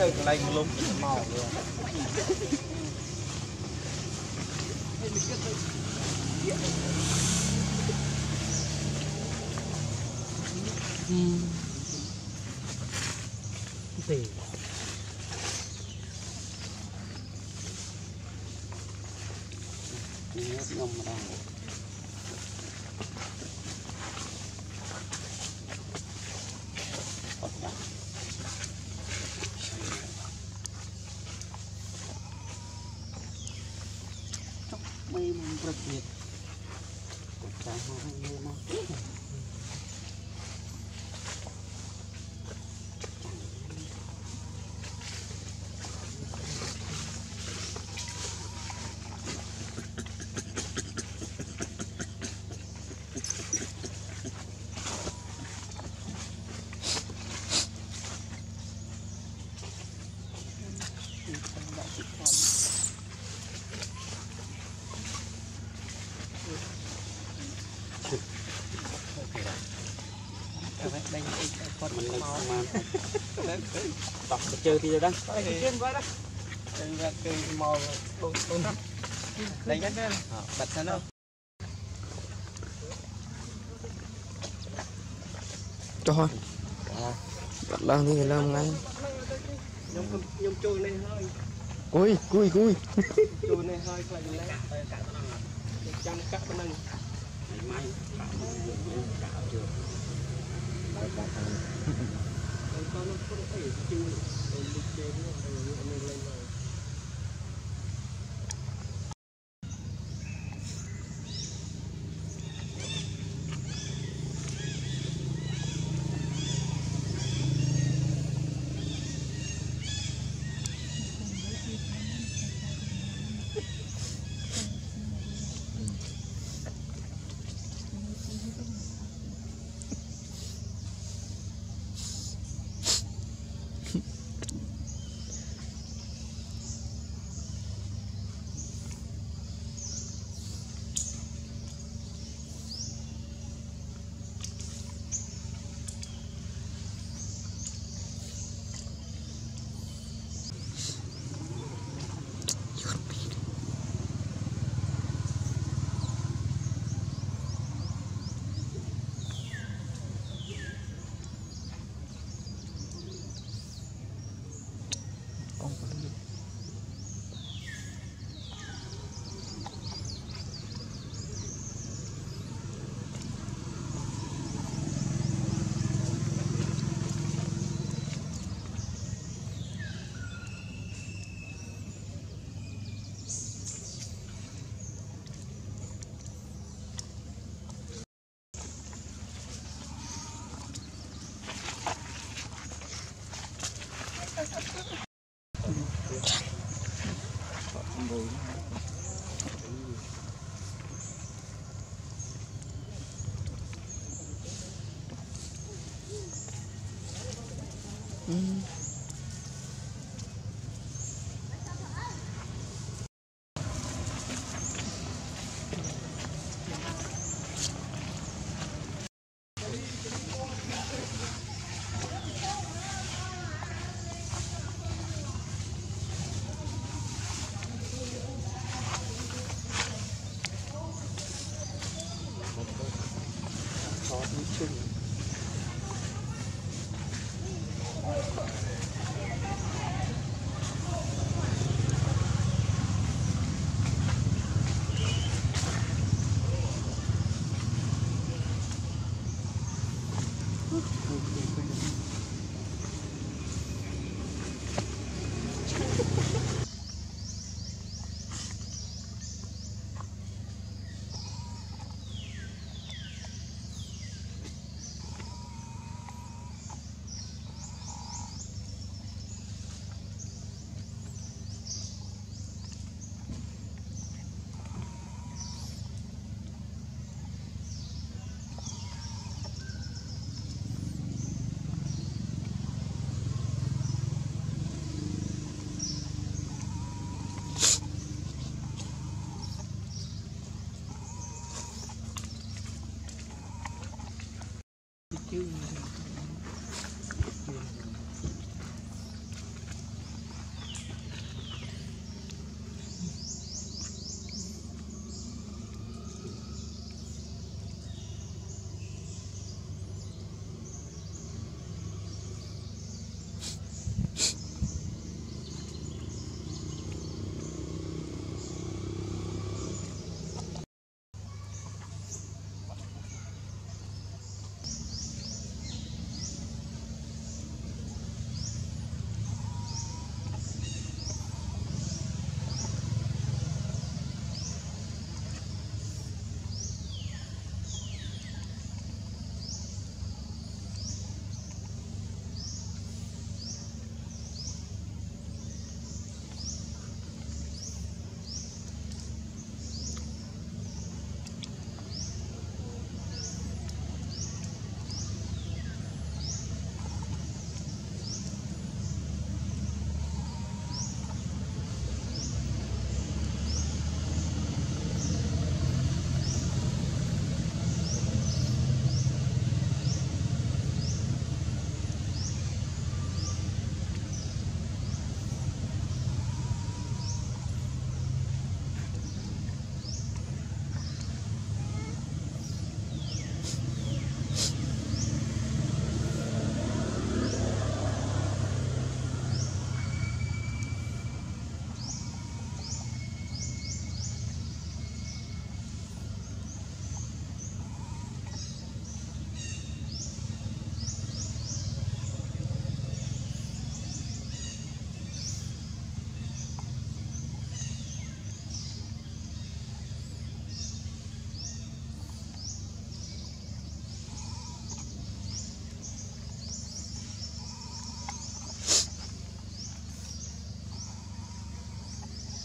នៅកន្លែងលំមកluôn ទេ នេះខ្ញុំម្ដង rất nhiệt. Cục trái hoa hay mơ mơ. ដេញអីគាត់ มัน មក លើក មក ប្រមាណ ទៅទៅ តក់ទៅជើទីទៅដែរ ទៅជឿនគាត់ទៅវាគេមកដូចដូចណាដេញទៅបាត់សិនទៅ ចុះហើយបាត់ឡើងនេះឡើងថ្ងៃ ខ្ញុំខ្ញុំជួយនេះហើយ គួយគួយគួយ ជួយនេះហើយខ្លាចលេតែចាំកាក់ប៉ុណ្ណឹង ម៉ៃកាក់មកកាក់ជើ Thank you. គា Okay, thank you. You.